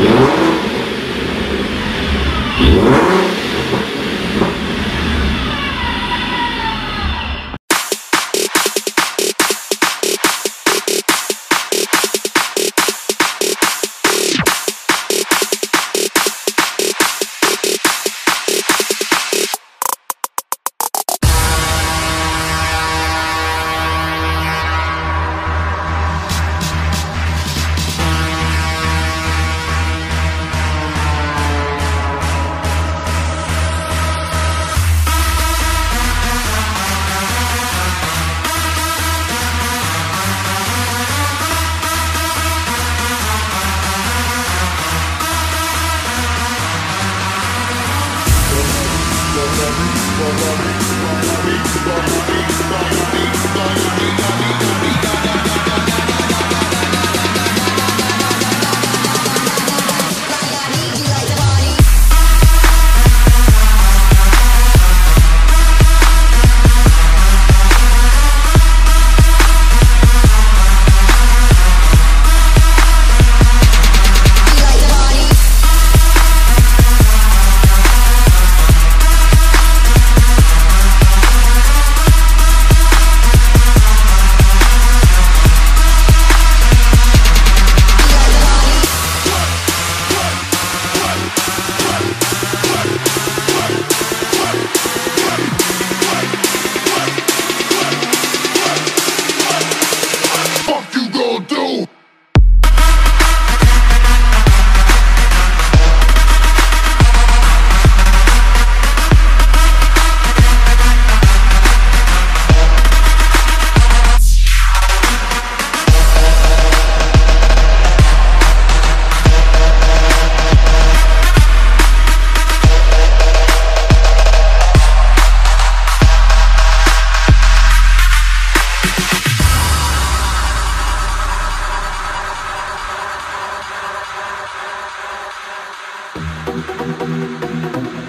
Thank you. Fuck いいね。